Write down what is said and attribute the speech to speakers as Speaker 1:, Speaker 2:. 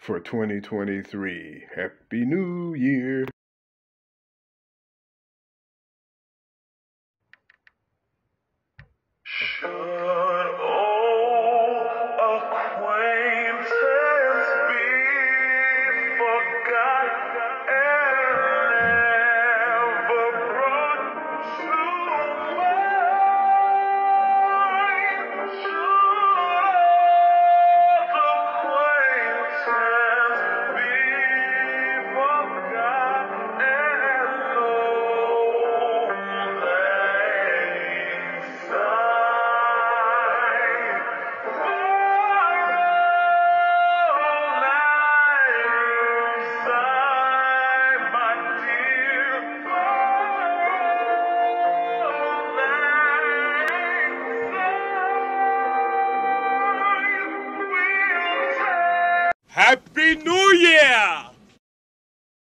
Speaker 1: for 2023. Happy New Year!
Speaker 2: Happy New